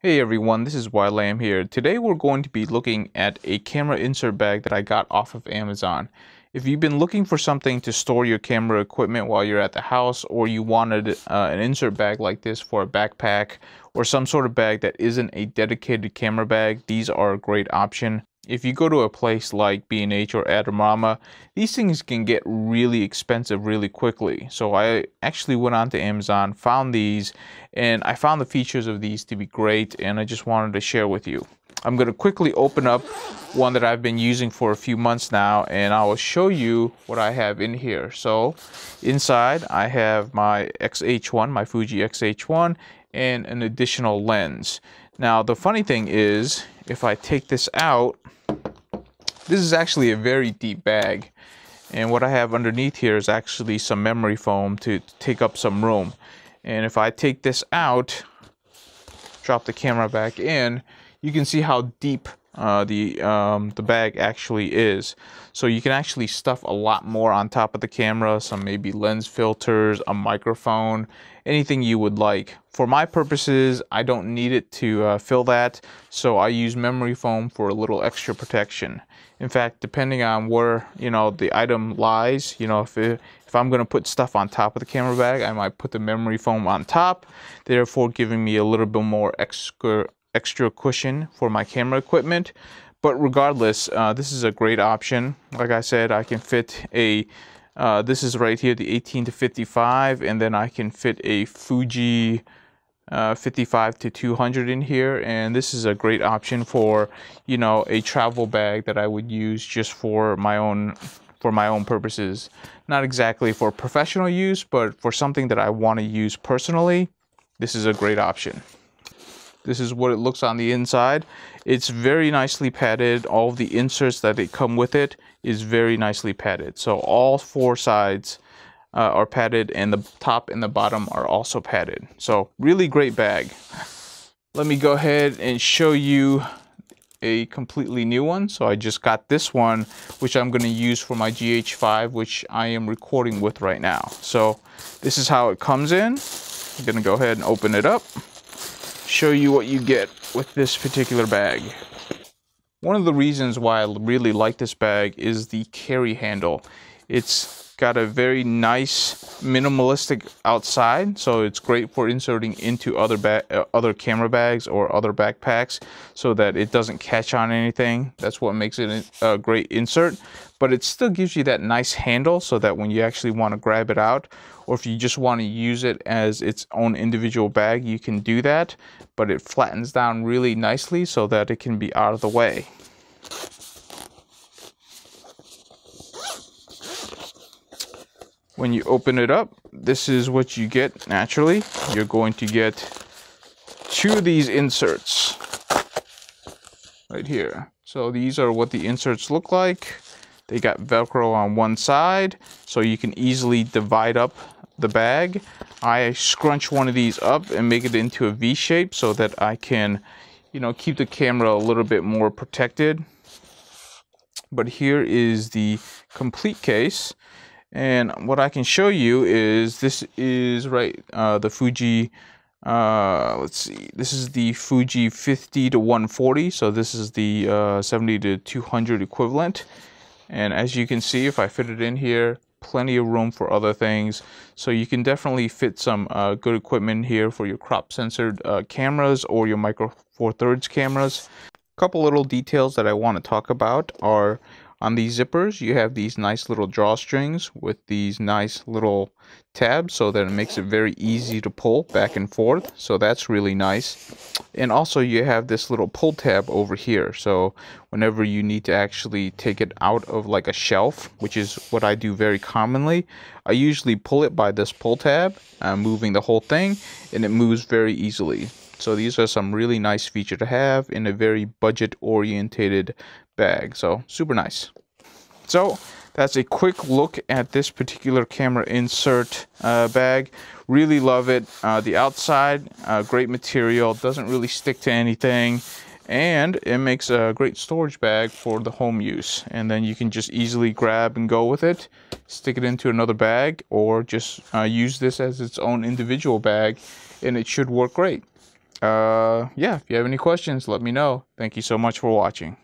Hey everyone, this is Wai Lam here. Today we're going to be looking at a camera insert bag that I got off of Amazon. If you've been looking for something to store your camera equipment while you're at the house or you wanted uh, an insert bag like this for a backpack or some sort of bag that isn't a dedicated camera bag, these are a great option if you go to a place like B&H or Adorama, these things can get really expensive really quickly. So I actually went onto Amazon, found these, and I found the features of these to be great, and I just wanted to share with you. I'm going to quickly open up one that I've been using for a few months now, and I will show you what I have in here. So inside, I have my X-H1, my Fuji X-H1, and an additional lens. Now, the funny thing is, if I take this out, this is actually a very deep bag. And what I have underneath here is actually some memory foam to take up some room. And if I take this out, drop the camera back in, you can see how deep uh, the um, the bag actually is. So you can actually stuff a lot more on top of the camera, some maybe lens filters, a microphone, anything you would like. For my purposes, I don't need it to uh, fill that, so I use memory foam for a little extra protection. In fact, depending on where you know the item lies, you know if it, if I'm going to put stuff on top of the camera bag, I might put the memory foam on top, therefore giving me a little bit more extra extra cushion for my camera equipment. But regardless, uh, this is a great option. Like I said, I can fit a uh, this is right here, the 18 to 55, and then I can fit a Fuji uh, 55 to 200 in here and this is a great option for you know a travel bag that I would use just for my own for my own purposes not exactly for professional use but for something that I want to use personally this is a great option this is what it looks on the inside it's very nicely padded all the inserts that it come with it is very nicely padded so all four sides uh, are padded and the top and the bottom are also padded. So really great bag. Let me go ahead and show you a completely new one. So I just got this one, which I'm going to use for my GH5, which I am recording with right now. So this is how it comes in. I'm going to go ahead and open it up, show you what you get with this particular bag. One of the reasons why I really like this bag is the carry handle. It's got a very nice minimalistic outside so it's great for inserting into other uh, other camera bags or other backpacks so that it doesn't catch on anything. That's what makes it a great insert but it still gives you that nice handle so that when you actually want to grab it out or if you just want to use it as its own individual bag you can do that but it flattens down really nicely so that it can be out of the way when you open it up, this is what you get naturally. You're going to get two of these inserts right here. So these are what the inserts look like. They got Velcro on one side, so you can easily divide up the bag. I scrunch one of these up and make it into a V shape so that I can, you know, keep the camera a little bit more protected. But here is the complete case. And what I can show you is this is right uh, the Fuji. Uh, let's see. This is the Fuji 50 to 140. So this is the uh, 70 to 200 equivalent. And as you can see, if I fit it in here, plenty of room for other things. So you can definitely fit some uh, good equipment here for your crop sensor uh, cameras or your micro four thirds cameras. A couple little details that I want to talk about are on these zippers, you have these nice little drawstrings with these nice little tabs so that it makes it very easy to pull back and forth. So that's really nice. And also you have this little pull tab over here. So whenever you need to actually take it out of like a shelf, which is what I do very commonly, I usually pull it by this pull tab, uh, moving the whole thing, and it moves very easily. So these are some really nice feature to have in a very budget orientated bag. So super nice. So that's a quick look at this particular camera insert uh, bag. Really love it. Uh, the outside, uh, great material, doesn't really stick to anything. And it makes a great storage bag for the home use. And then you can just easily grab and go with it, stick it into another bag, or just uh, use this as its own individual bag, and it should work great. Uh, yeah, if you have any questions, let me know. Thank you so much for watching.